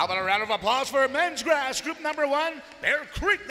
How about a round of applause for men's grass, group number one, Bear Creek.